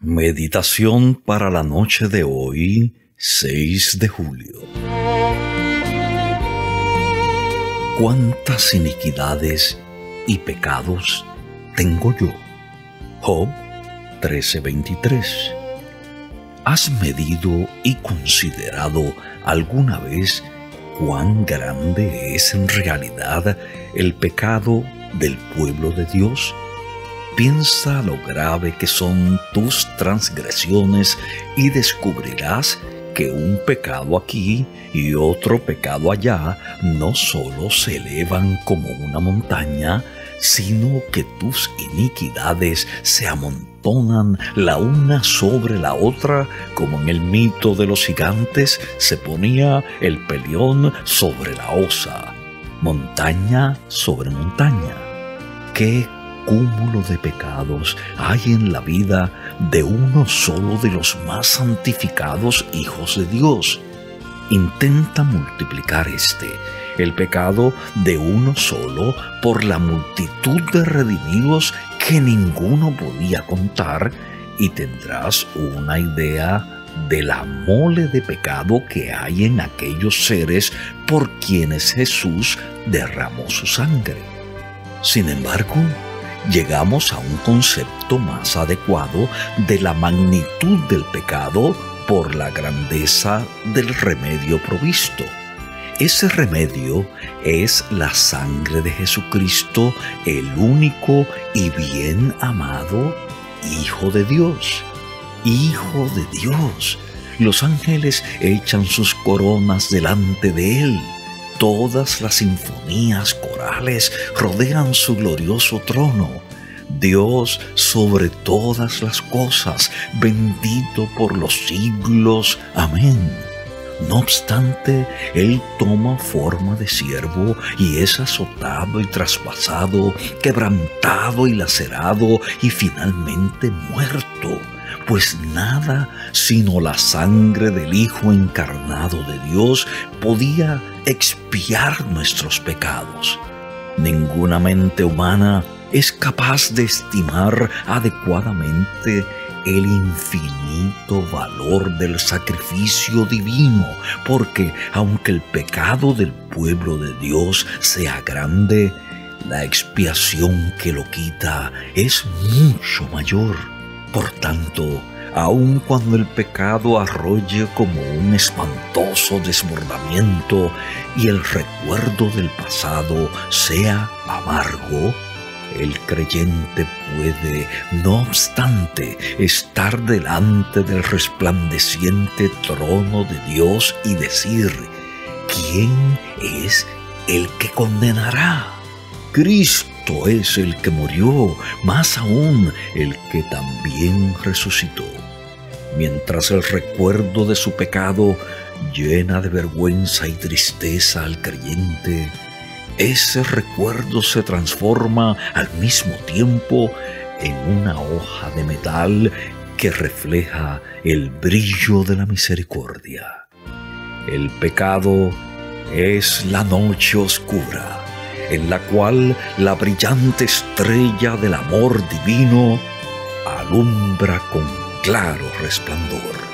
Meditación para la noche de hoy, 6 de julio. ¿Cuántas iniquidades y pecados tengo yo? Job 13:23. ¿Has medido y considerado alguna vez cuán grande es en realidad el pecado del pueblo de Dios? Piensa lo grave que son tus transgresiones y descubrirás que un pecado aquí y otro pecado allá no solo se elevan como una montaña, sino que tus iniquidades se amontonan la una sobre la otra, como en el mito de los gigantes se ponía el pelión sobre la osa, montaña sobre montaña. ¡Qué cúmulo de pecados hay en la vida de uno solo de los más santificados hijos de Dios. Intenta multiplicar este, el pecado de uno solo, por la multitud de redimidos que ninguno podía contar, y tendrás una idea de la mole de pecado que hay en aquellos seres por quienes Jesús derramó su sangre. Sin embargo, llegamos a un concepto más adecuado de la magnitud del pecado por la grandeza del remedio provisto. Ese remedio es la sangre de Jesucristo, el único y bien amado Hijo de Dios. Hijo de Dios. Los ángeles echan sus coronas delante de Él Todas las sinfonías corales rodean su glorioso trono. Dios sobre todas las cosas, bendito por los siglos. Amén. No obstante, Él toma forma de siervo y es azotado y traspasado, quebrantado y lacerado y finalmente muerto pues nada sino la sangre del Hijo encarnado de Dios podía expiar nuestros pecados. Ninguna mente humana es capaz de estimar adecuadamente el infinito valor del sacrificio divino, porque aunque el pecado del pueblo de Dios sea grande, la expiación que lo quita es mucho mayor. Por tanto, aun cuando el pecado arrolle como un espantoso desbordamiento y el recuerdo del pasado sea amargo, el creyente puede, no obstante, estar delante del resplandeciente trono de Dios y decir, ¿quién es el que condenará? Cristo es el que murió, más aún el que también resucitó. Mientras el recuerdo de su pecado llena de vergüenza y tristeza al creyente, ese recuerdo se transforma al mismo tiempo en una hoja de metal que refleja el brillo de la misericordia. El pecado es la noche oscura en la cual la brillante estrella del amor divino alumbra con claro resplandor.